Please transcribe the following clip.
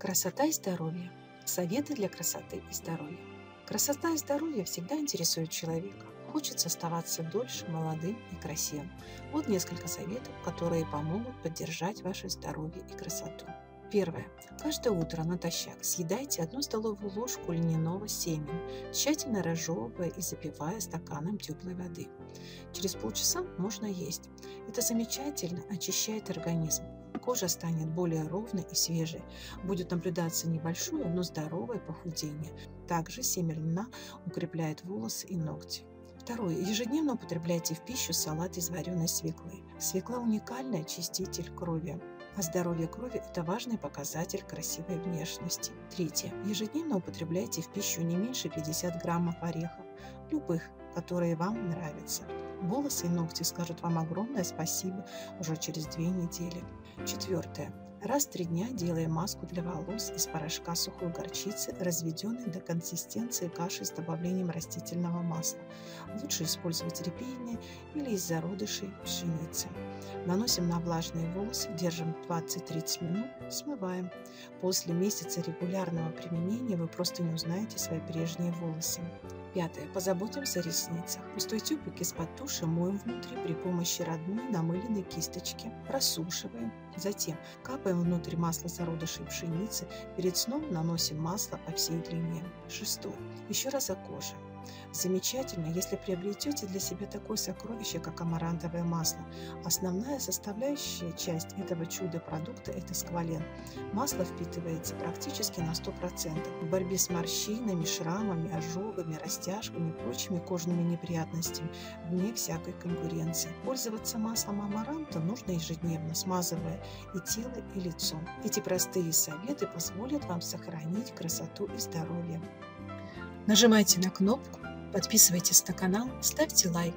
Красота и здоровье. Советы для красоты и здоровья. Красота и здоровье всегда интересуют человека. Хочется оставаться дольше молодым и красивым. Вот несколько советов, которые помогут поддержать ваше здоровье и красоту. Первое. Каждое утро натощак съедайте одну столовую ложку льняного семени, тщательно разжевывая и запивая стаканом теплой воды. Через полчаса можно есть. Это замечательно очищает организм. Кожа станет более ровной и свежей. Будет наблюдаться небольшое, но здоровое похудение. Также семя льна укрепляет волосы и ногти. Второе. Ежедневно употребляйте в пищу салат из вареной свеклы. Свекла – уникальный очиститель крови. А здоровье крови – это важный показатель красивой внешности. Третье. Ежедневно употребляйте в пищу не меньше 50 граммов орехов, любых, которые вам нравятся. Волосы и ногти скажут вам огромное спасибо уже через две недели. Четвертое. Раз в три дня делаем маску для волос из порошка сухой горчицы, разведенной до консистенции каши с добавлением растительного масла. Лучше использовать репейные или из зародышей пшеницы. Наносим на влажные волосы, держим 20-30 минут, смываем. После месяца регулярного применения вы просто не узнаете свои прежние волосы. Пятое. Позаботимся о ресницах. Пустой тюбик из-под туши моем внутри при помощи родной намыленной кисточки. Просушиваем. Затем капаем внутрь масло зародышей пшеницы. Перед сном наносим масло по всей длине. Шестое. Еще раз о коже. Замечательно, если приобретете для себя такое сокровище, как амарантовое масло. Основная составляющая часть этого чудо-продукта – это сквален. Масло впитывается практически на 100%. В борьбе с морщинами, шрамами, ожогами, растяжками и прочими кожными неприятностями вне всякой конкуренции. Пользоваться маслом амаранта нужно ежедневно, смазывая и тело, и лицо. Эти простые советы позволят вам сохранить красоту и здоровье. Нажимайте на кнопку, подписывайтесь на канал, ставьте лайк.